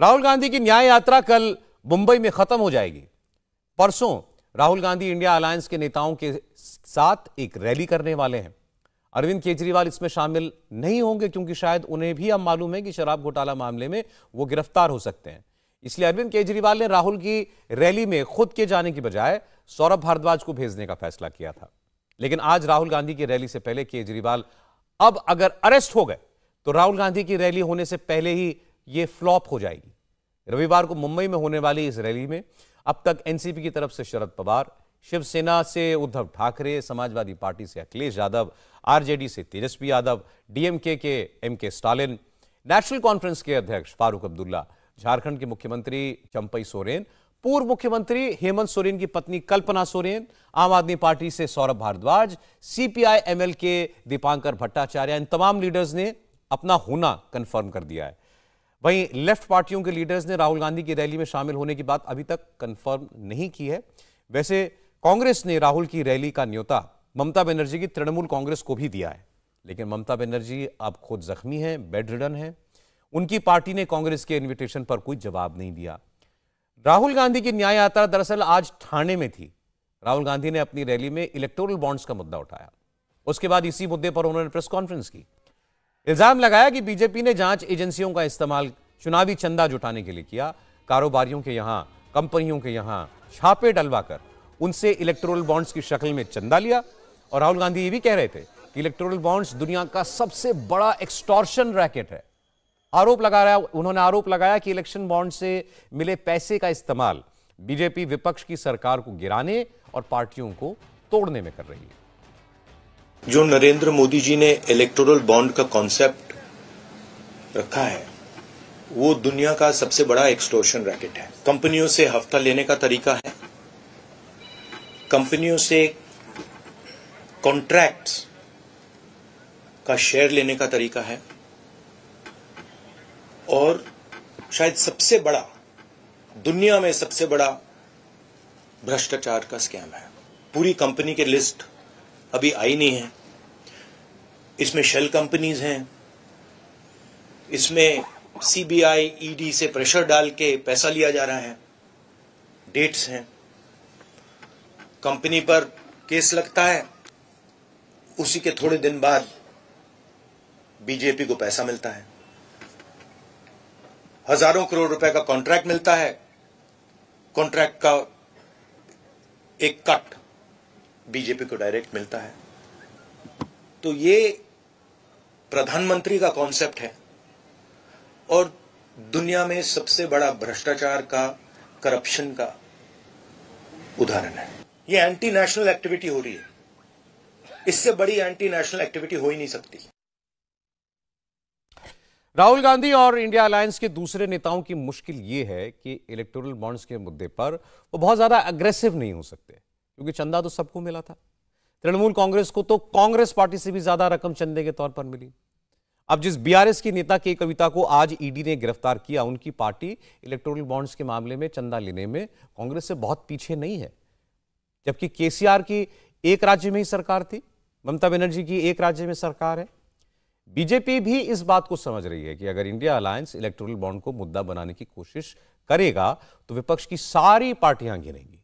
राहुल गांधी की न्याय यात्रा कल मुंबई में खत्म हो जाएगी। परसों राहुल गांधी इंडिया अलायंस के नेताओं के साथ एक रैली करने वाले हैं। अरविंद केजरीवाल इसमें शामिल नहीं होंगे क्योंकि शायद उन्हें भी अब मालूम है कि शराब घोटाला मामले में वो गिरफ़्तार हो सकते हैं। इसलिए अरविंद केजरीवाल ने राहुल की रैली में खुद के जाने की बजाय सौरभ भारद्वाज को भेजने का फैसला किया था। लेकिन आज राहुल गांधी की रैली से पहले केजरीवाल अब अगर अरेस्ट हो गए तो राहुल गांधी की रैली होने से पहले ही यह फ्लॉप हो जाएगी। रविवार को मुंबई में होने वाली इस रैली में अब तक एनसीपी की तरफ़ से शरद पवार, शिवसेना से उद्धव ठाकरे, समाजवादी पार्टी से अखिलेश यादव, आरजेडी से तेजस्वी यादव, डीएमके के M K Stalin, National Conference के अध्यक्ष फारूक अब्दुल्ला, झारखंड के मुख्यमंत्री चंपई सोरेन, पूर्व मुख्यमंत्री हेमंत सोरेन की पत्नी कल्पना सोरेन, आम आदमी पार्टी से सौरभ भारद्वाज, सीपीआई एमएल के दीपांकर भट्टाचार्य, इन तमाम लीडर्स ने अपना होना कंफर्म कर दिया है। वहीं लेफ़्ट पार्टियों के लीडर्स ने राहुल गांधी की रैली में शामिल होने की बात अभी तक कंफर्म नहीं की है। वैसे कांग्रेस ने राहुल की रैली का न्योता ममता बनर्जी की तृणमूल कांग्रेस को भी दिया है। लेकिन ममता बनर्जी अब खुद जख्मी हैं बेड रिडन हैं। उनकी पार्टी ने कांग्रेस के इन्विटेशन पर कोई जवाब नहीं दिया। राहुल गांधी की न्याय यात्रा दरअसल आज ठाणे में थी। राहुल गांधी ने अपनी रैली में इलेक्टोरल बॉन्ड्स का मुद्दा उठाया। उसके बाद इसी मुद्दे पर उन्होंने प्रेस कॉन्फ्रेंस की। इल्ज़ाम लगाया कि बीजेपी ने जाँच एजेंसियों का इस्तेमाल चुनावी चंदा जुटाने के लिए किया। कारोबारियों के यहाँ, कंपनियों के यहाँ छापे डलवाकर उनसे इलेक्ट्रोल बॉन्ड्स की शक्ल में चंदा लिया। और राहुल गांधी ये भी कह रहे थे कि इलेक्ट्रोल बॉन्ड्स दुनिया का सबसे बड़ा एक्सटॉर्शन रैकेट है। आरोप लगा रहा, उन्होंने आरोप लगाया कि इलेक्शन बॉन्ड से मिले पैसे का इस्तेमाल बीजेपी विपक्ष की सरकार को गिराने और पार्टियों को तोड़ने में कर रही है। जो नरेंद्र मोदी जी ने इलेक्टोरल बॉन्ड का कॉन्सेप्ट रखा है, वो दुनिया का सबसे बड़ा एक्सटोर्शन रैकेट है। कंपनियों से हफ़्ता लेने का तरीका है। कंपनियों से कॉन्ट्रैक्ट्स का शेयर लेने का तरीका है। और शायद सबसे बड़ा, दुनिया में सबसे बड़ा भ्रष्टाचार का स्कैम है। पूरी कंपनी के लिस्ट अभी आई नहीं है। इसमें शेल कंपनीज़ हैं। इसमें सीबीआई ईडी से प्रेशर डाल के पैसा लिया जा रहा है। डेट्स हैं। कंपनी पर केस लगता है। उसी के थोड़े दिन बाद बीजेपी को पैसा मिलता है। हज़ारों करोड़ रुपए का कॉन्ट्रैक्ट मिलता है। कॉन्ट्रैक्ट का एक कट बीजेपी को डायरेक्ट मिलता है। तो ये प्रधानमंत्री का कॉन्सेप्ट है। और दुनिया में सबसे बड़ा भ्रष्टाचार का करप्शन का उदाहरण है। ये एंटी नेशनल एक्टिविटी हो रही है। इससे बड़ी एंटी नेशनल एक्टिविटी हो ही नहीं सकती। राहुल गांधी और इंडिया अलायंस के दूसरे नेताओं की मुश्किल यह है कि इलेक्टोरल बॉन्ड्स के मुद्दे पर वो बहुत ज़्यादा अग्रेसिव नहीं हो सकते, क्योंकि चंदा तो सबको मिला था। तृणमूल कांग्रेस को तो कांग्रेस पार्टी से भी ज़्यादा रकम चंदे के तौर पर मिली। अब जिस बीआरएस की नेता के कविता को आज ईडी ने गिरफ़्तार किया, उनकी पार्टी इलेक्टोरल बॉन्ड्स के मामले में चंदा लेने में कांग्रेस से बहुत पीछे नहीं है। जबकि केसीआर की एक राज्य में ही सरकार थी, ममता बनर्जी की एक राज्य में सरकार है। बीजेपी भी इस बात को समझ रही है कि अगर इंडिया अलायंस इलेक्टोरल बॉन्ड को मुद्दा बनाने की कोशिश करेगा तो विपक्ष की सारी पार्टियाँ गिरेंगी।